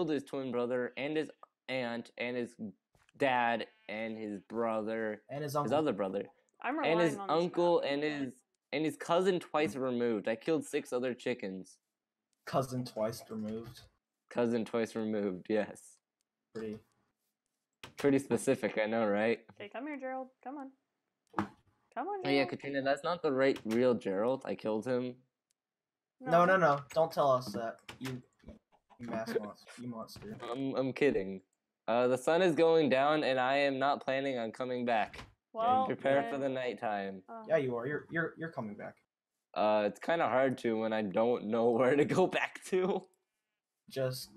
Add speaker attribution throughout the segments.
Speaker 1: killed his twin brother and his aunt and his dad and his brother,
Speaker 2: And his
Speaker 1: his other brother,
Speaker 3: I'm relying
Speaker 1: and his
Speaker 3: on
Speaker 1: uncle
Speaker 3: map.
Speaker 1: and his and his cousin twice mm. removed. I killed six other chickens.
Speaker 2: cousin twice removed.
Speaker 1: Cousin twice removed. Yes,
Speaker 2: Pretty.
Speaker 1: pretty specific. I know, right?
Speaker 3: Okay, come here, Gerald. Come on. Come on,
Speaker 1: Oh yeah, Katrina, that's not the right real Gerald. I killed him.
Speaker 2: No, no, no. Don't tell us that. You, you mass monster. You monster.
Speaker 1: I'm I'm kidding. Uh, the sun is going down, and I am not planning on coming back.
Speaker 3: Well,
Speaker 1: Prepare for the nighttime.
Speaker 3: oh.
Speaker 2: Yeah, you are. You're you're you're coming back.
Speaker 1: Uh, it's kind of hard to when I don't know where to go back to.
Speaker 2: Just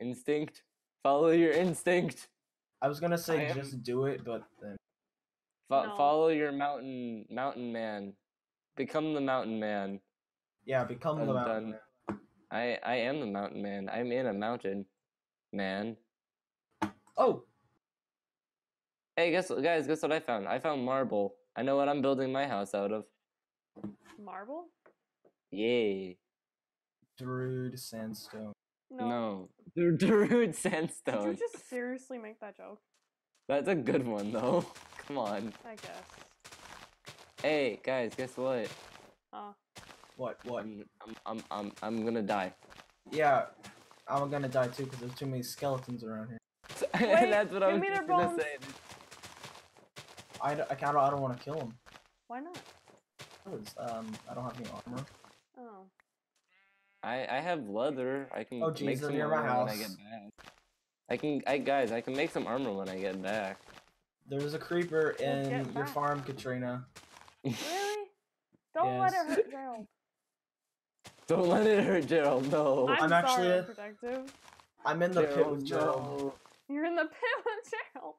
Speaker 1: Instinct. Follow your instinct.
Speaker 2: I was gonna say
Speaker 1: am-
Speaker 2: just do it, but then
Speaker 1: Fo-
Speaker 3: No.
Speaker 1: Follow your mountain mountain man. Become the mountain man.
Speaker 2: yeah, become the mountain.
Speaker 1: dun.
Speaker 2: man.
Speaker 1: I I am the mountain man. I'm in a mountain, man.
Speaker 2: Oh,
Speaker 1: Hey, guess what, guys? Guess what I found? I found marble. I know what I'm building my house out of.
Speaker 3: Marble?
Speaker 1: Yay!
Speaker 2: Darude sandstone.
Speaker 3: No.
Speaker 1: No, the Darude
Speaker 3: Did
Speaker 1: sandstone.
Speaker 3: you just seriously make that joke?
Speaker 1: That's a good one though. Come on.
Speaker 3: I guess.
Speaker 1: Hey, guys, guess what?
Speaker 3: Uh,
Speaker 2: What? What?
Speaker 1: I'm I'm I'm I'm, I'm gonna die.
Speaker 2: Yeah, I'm gonna die too because there's too many skeletons around here.
Speaker 3: Wait,
Speaker 1: That's what I
Speaker 3: give
Speaker 1: was
Speaker 3: me their
Speaker 1: just gonna
Speaker 3: bones.
Speaker 1: say.
Speaker 2: I, d- I can't. I don't want to kill them.
Speaker 3: why not?
Speaker 2: Because Um, I don't have any armor.
Speaker 3: Oh.
Speaker 1: I I have leather. I can
Speaker 2: Oh,
Speaker 1: make some
Speaker 2: near my
Speaker 1: armor when I
Speaker 2: house.
Speaker 1: get back. I can, I guys, I can make some armor when I get back.
Speaker 2: There's a creeper in your farm, Katrina.
Speaker 3: Really? Don't let
Speaker 2: Yes.
Speaker 3: it hurt Gerald.
Speaker 1: Don't let it hurt, Gerald. No.
Speaker 3: I'm,
Speaker 2: I'm actually
Speaker 3: sorry,
Speaker 2: a-
Speaker 3: protective.
Speaker 2: I'm in the pit with Gerald.
Speaker 1: no.
Speaker 3: You're in the pit with Gerald.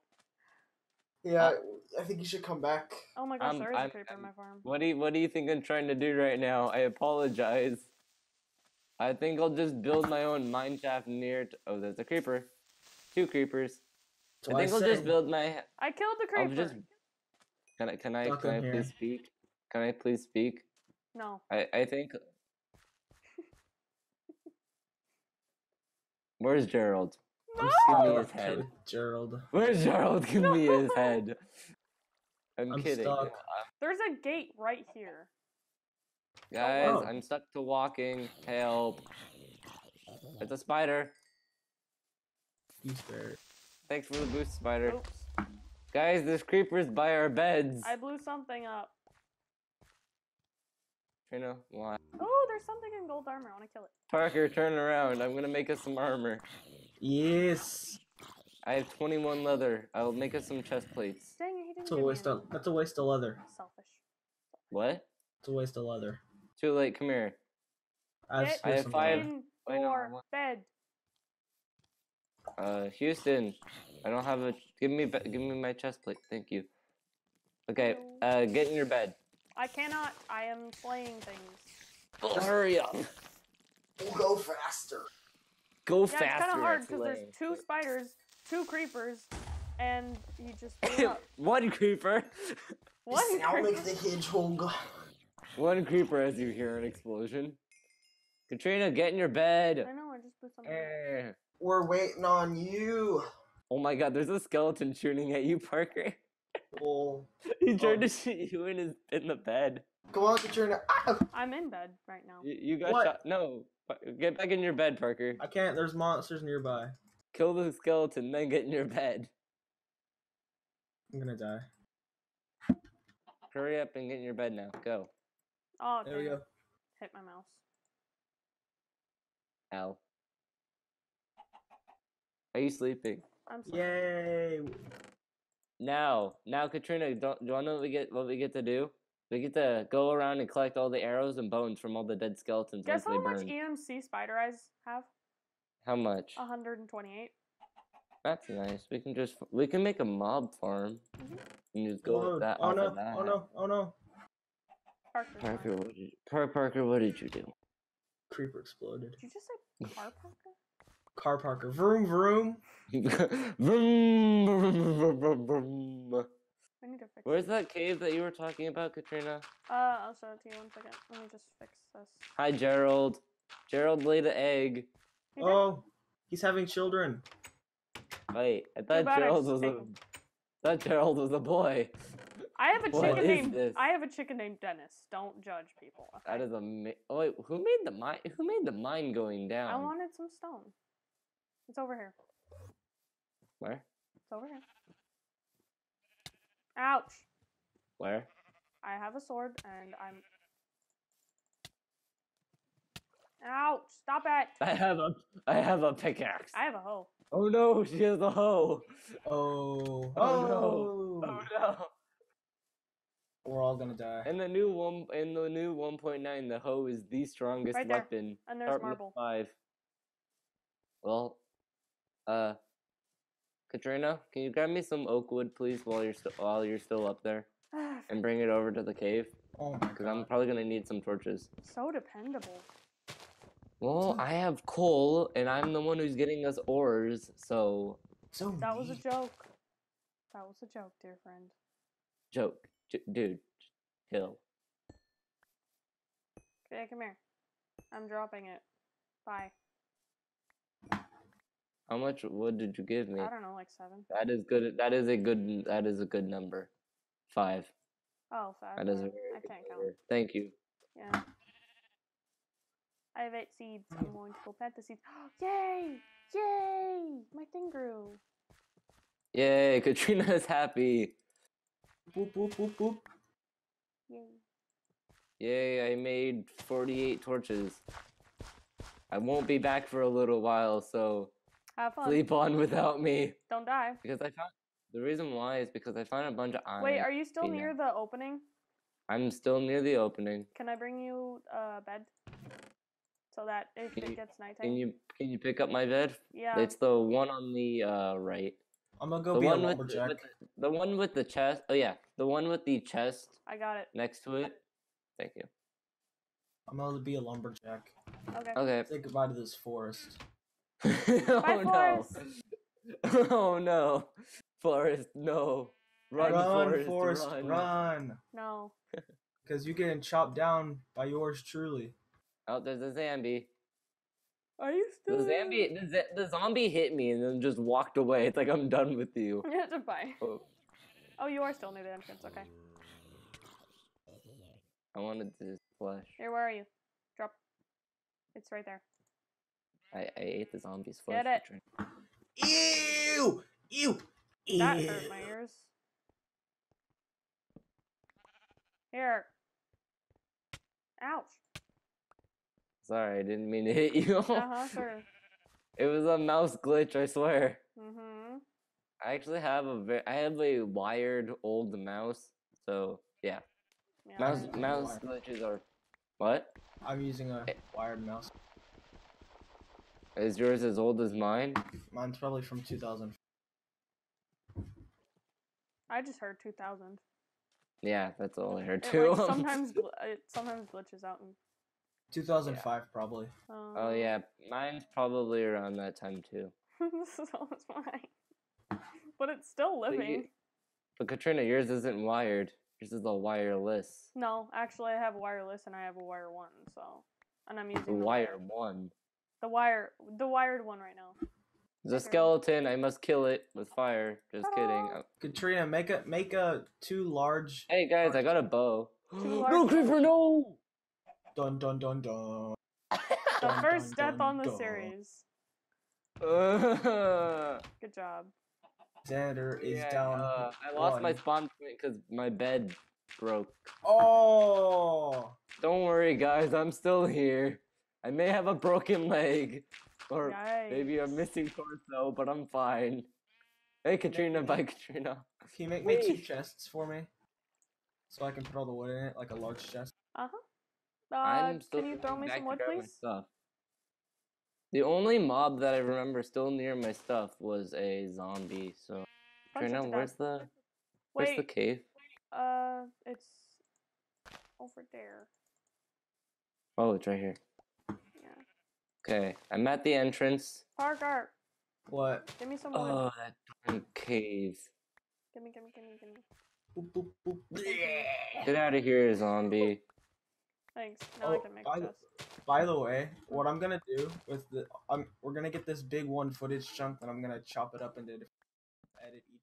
Speaker 2: Yeah, I think you should come back.
Speaker 3: Oh my gosh,
Speaker 1: I'm-
Speaker 3: there is a
Speaker 1: I'm-
Speaker 3: creeper in
Speaker 1: I'm-
Speaker 3: my farm.
Speaker 1: What do you What do you think I'm trying to do right now? I apologize. I think I'll just build my own mine shaft near. T- oh, there's a creeper. Two creepers.
Speaker 2: That's
Speaker 1: I think I'll
Speaker 2: said-
Speaker 1: just build my.
Speaker 3: I killed the
Speaker 1: I'll
Speaker 3: creeper.
Speaker 1: just. Can I? Can I?
Speaker 2: Duck
Speaker 1: Can I
Speaker 2: here.
Speaker 1: please speak? Can I please speak?
Speaker 3: No.
Speaker 1: I I think. Where's Gerald?
Speaker 3: No!
Speaker 2: I'm
Speaker 1: Give me his head.
Speaker 2: Gerald.
Speaker 1: Where's Gerald? Give me his head. I'm,
Speaker 2: I'm
Speaker 1: kidding.
Speaker 2: stuck.
Speaker 3: There's a gate right here.
Speaker 1: Guys,
Speaker 2: Oh.
Speaker 1: I'm stuck to walking. Help. It's a spider.
Speaker 2: You scared.
Speaker 1: Thanks for the boost, spider.
Speaker 3: Oops.
Speaker 1: Guys, there's creepers by our beds.
Speaker 3: I blew something up.
Speaker 1: Trina, why?
Speaker 3: Oh, there's something in gold armor. I want to kill it.
Speaker 1: Parker, turn around. I'm gonna make us some armor.
Speaker 2: Yes.
Speaker 1: I have 21 leather. I'll make us some chest plates.
Speaker 3: Dang it, he didn't
Speaker 2: That's a waste of. That's a waste of leather.
Speaker 3: Selfish.
Speaker 1: What?
Speaker 2: It's a waste of leather.
Speaker 1: Too late. Come here.
Speaker 2: I
Speaker 3: Get
Speaker 1: I have five-
Speaker 2: leather.
Speaker 3: in
Speaker 1: Wait, no, I
Speaker 3: your
Speaker 1: want-
Speaker 3: bed.
Speaker 1: Uh, Houston. I don't have a. Give me. Give me my chest plate. Thank you. Okay. Uh, get in your bed.
Speaker 3: I cannot. I am slaying things.
Speaker 1: Oh, hurry up.
Speaker 2: We'll go faster.
Speaker 1: Go
Speaker 3: Yeah,
Speaker 1: faster.
Speaker 3: it's kind of hard because there's two spiders, two creepers, and you just blew up.
Speaker 1: One creeper.
Speaker 3: One creeper.
Speaker 2: the hedgehog.
Speaker 1: One creeper as you hear an explosion. Katrina, get in your bed.
Speaker 3: I know. I just blew something. up.
Speaker 1: Eh.
Speaker 2: We're waiting on you.
Speaker 1: Oh my god, there's a skeleton shooting at you, Parker.
Speaker 2: Well,
Speaker 1: he tried
Speaker 2: Oh.
Speaker 1: to shoot you in his in the bed.
Speaker 2: come on, Katrina. Ah!
Speaker 3: I'm in bed right now.
Speaker 1: You, you got
Speaker 2: What?
Speaker 1: shot. No, Pa- get back in your bed, Parker.
Speaker 2: I can't. There's monsters nearby.
Speaker 1: Kill the skeleton, then get in your bed.
Speaker 2: I'm gonna die.
Speaker 1: Hurry up and get in your bed now. Go.
Speaker 3: Oh,
Speaker 2: There we
Speaker 3: dang
Speaker 2: go.
Speaker 3: Hit my mouse.
Speaker 1: Al. Are you sleeping?
Speaker 3: I'm sorry.
Speaker 2: Yay!
Speaker 1: Now, now, Katrina, don't do you want to know what we get? What we get to do? We get to go around and collect all the arrows and bones from all the dead skeletons
Speaker 3: Guess how much
Speaker 1: burn.
Speaker 3: EMC spider eyes have?
Speaker 1: How much?
Speaker 3: 128.
Speaker 1: That's nice. We can just we can make a mob farm
Speaker 3: Mhm.
Speaker 1: and just go
Speaker 2: Oh,
Speaker 1: with that.
Speaker 2: oh no!
Speaker 1: that.
Speaker 2: Oh no! Oh no!
Speaker 3: Parker.
Speaker 1: Parker, what did Par- Parker, what did you do?
Speaker 2: Creeper exploded.
Speaker 3: Did you just say car Parker?
Speaker 2: Car Parker. Vroom vroom.
Speaker 1: Vroom, vroom, vroom, vroom, vroom.
Speaker 3: I need to fix
Speaker 1: Where's that cave that you were talking about, Katrina?
Speaker 3: Uh, I'll show it to you one second. Let me just fix this.
Speaker 1: Hi, Gerald. Gerald laid an egg.
Speaker 3: He?
Speaker 2: Oh, He's having children.
Speaker 1: Wait, I thought Gerald was a.
Speaker 3: take 'em.
Speaker 1: thought Gerald was a boy.
Speaker 3: I have a
Speaker 1: What
Speaker 3: chicken
Speaker 1: is
Speaker 3: named.
Speaker 1: this?
Speaker 3: I have a chicken named Dennis. Don't judge people.
Speaker 1: That
Speaker 3: okay?
Speaker 1: is a. Ma- oh wait, who made the mine? Who made the mine going down?
Speaker 3: I wanted some stone. It's over here.
Speaker 1: Where?
Speaker 3: It's over here. Ouch!
Speaker 1: Where?
Speaker 3: I have a sword and I'm. Ouch! Stop it!
Speaker 1: I have a. I have a pickaxe.
Speaker 3: I have a hoe.
Speaker 1: Oh no, she has a hoe.
Speaker 2: Oh.
Speaker 1: Oh, no. Oh, oh no.
Speaker 2: We're all gonna die.
Speaker 1: In the new one, in the new 1.9, the hoe is the strongest
Speaker 3: Right there.
Speaker 1: weapon.
Speaker 3: And there's
Speaker 1: Sharpness
Speaker 3: marble.
Speaker 1: Five. Well, uh, Katrina, can you grab me some oak wood, please, while you're still while you're still up there, and bring it over to the cave?
Speaker 2: Oh my
Speaker 1: Because I'm
Speaker 2: god.
Speaker 1: probably gonna need some torches.
Speaker 3: so dependable.
Speaker 1: Well, I have coal, and I'm the one who's getting us ores, so
Speaker 2: So
Speaker 3: That was a
Speaker 2: neat.
Speaker 3: joke. That was a joke, dear friend.
Speaker 1: joke, J- dude, chill.
Speaker 3: Okay, come here. I'm dropping it. Bye.
Speaker 1: How much wood did you give me?
Speaker 3: I don't know, like seven.
Speaker 1: That is good. That is a good. That is a good number. Five.
Speaker 3: Oh, five.
Speaker 1: That is a very
Speaker 3: I
Speaker 1: good
Speaker 3: can't count.
Speaker 1: number. Thank you.
Speaker 3: Yeah. I have eight seeds. I'm going to go plant the seeds. Yay! Yay! My thing grew.
Speaker 1: Yay, Katrina is happy.
Speaker 2: Boop boop boop boop.
Speaker 3: Yay.
Speaker 1: Yay, I made 48 torches. I won't be back for a little while, so
Speaker 3: Have fun.
Speaker 1: sleep on without me.
Speaker 3: Don't die.
Speaker 1: Because I found the reason why is because I found a bunch of iron.
Speaker 3: Wait, are you still near the opening?
Speaker 1: I'm still near the opening.
Speaker 3: Can I bring you a bed? So that if
Speaker 1: Can
Speaker 3: it
Speaker 1: you-
Speaker 3: gets nighttime.
Speaker 1: Can you can you pick up my bed?
Speaker 3: Yeah.
Speaker 1: It's the one on the uh, right.
Speaker 2: I'm gonna go
Speaker 1: The
Speaker 2: be a
Speaker 1: one with
Speaker 2: lumberjack.
Speaker 1: with the the one with the chest. Oh yeah, the one with the chest
Speaker 3: I got it.
Speaker 1: next to it. Thank you.
Speaker 2: I'm gonna be a lumberjack.
Speaker 3: Okay.
Speaker 1: Okay.
Speaker 2: Say goodbye to this forest.
Speaker 1: oh no.
Speaker 3: Forrest.
Speaker 1: oh no. Forest, no. Run,
Speaker 2: run,
Speaker 1: Forest, run.
Speaker 2: run.
Speaker 3: No.
Speaker 2: Because you're getting chopped down by yours truly.
Speaker 1: Oh, there's a zombie.
Speaker 3: Are you still
Speaker 1: The
Speaker 3: still
Speaker 1: zombie, the, z- the zombie hit me and then just walked away. It's like I'm done with you.
Speaker 3: Yeah, Bye.
Speaker 1: Oh,
Speaker 3: Oh, you are still near the entrance. Okay.
Speaker 1: I wanted to flesh.
Speaker 3: Here, where are you? Drop. It's right there.
Speaker 1: I, I ate the zombie's flesh.
Speaker 3: Get it.
Speaker 1: Katrina.
Speaker 2: Ew! Ew!
Speaker 3: That hurt my ears. Here. Ouch.
Speaker 1: Sorry, I didn't mean to hit you.
Speaker 3: Uh huh. Sure.
Speaker 1: it was a mouse glitch, I swear.
Speaker 3: Mm-hmm.
Speaker 1: I actually have a ve- I have a wired old mouse, so yeah.
Speaker 3: Yeah.
Speaker 1: Mouse mouse glitches are what?
Speaker 2: I'm using a
Speaker 1: Eh.
Speaker 2: wired mouse.
Speaker 1: Is yours as old as mine?
Speaker 2: Mine's probably from 2000.
Speaker 3: I just heard 2000.
Speaker 1: Yeah, that's all I heard
Speaker 3: It,
Speaker 1: too.
Speaker 3: like, sometimes gl- it sometimes glitches out. And,
Speaker 2: 2005 probably.
Speaker 3: um,
Speaker 1: oh yeah, mine's probably around that time too.
Speaker 3: so is almost mine. But it's still
Speaker 1: But you-
Speaker 3: living.
Speaker 1: But Katrina, yours isn't wired. Yours is a wireless.
Speaker 3: No, actually, I have wireless and I have a wire one. So, and I'm using
Speaker 1: The
Speaker 3: the
Speaker 1: wire one.
Speaker 3: The wire, the wired one right now.
Speaker 1: The skeleton. I must kill it with fire. Just kidding.
Speaker 3: Ta-da!
Speaker 1: Uh,
Speaker 2: Katrina, make a make a too large.
Speaker 1: Hey guys, I got a bow. No creeper, no!
Speaker 2: Dun dun dun dun.
Speaker 3: The
Speaker 2: Dun,
Speaker 3: first
Speaker 2: dun,
Speaker 3: death
Speaker 2: dun,
Speaker 3: on the
Speaker 2: dun.
Speaker 3: series. Good job.
Speaker 2: Xander is
Speaker 1: Yeah,
Speaker 2: down.
Speaker 1: uh, I lost my spawn point because my bed broke.
Speaker 2: Oh.
Speaker 1: Don't worry, guys. I'm still here. I may have a broken leg, or maybe a
Speaker 3: Yikes.
Speaker 1: missing torso, but I'm fine. Hey, Katrina. Bye, Katrina.
Speaker 2: Can you make me two chests for me? So I can put all the wood in it, like a large chest.
Speaker 3: Uh huh. Uh,
Speaker 1: I'm still
Speaker 3: can you throw me some wood, please?
Speaker 1: Stuff. The only mob that I remember still near my stuff was a zombie. So,
Speaker 3: Punch
Speaker 1: Katrina, where's
Speaker 3: death.
Speaker 1: the where's the cave?
Speaker 3: uh, it's over there.
Speaker 1: Oh, it's right here.
Speaker 3: Yeah.
Speaker 1: Okay, I'm at the entrance.
Speaker 3: Parker,
Speaker 2: What?
Speaker 3: give me some wood.
Speaker 1: Oh, that darn cave.
Speaker 3: Gimme, gimme, gimme, gimme.
Speaker 2: Boop, boop, boop.
Speaker 1: Get out of here, zombie.
Speaker 3: Thanks. Now I
Speaker 2: Oh,
Speaker 3: can make
Speaker 2: by
Speaker 3: a
Speaker 2: the- By the way, what I'm gonna do with the I'm we're we're gonna get this big one footage chunk, and I'm gonna chop it up into edit each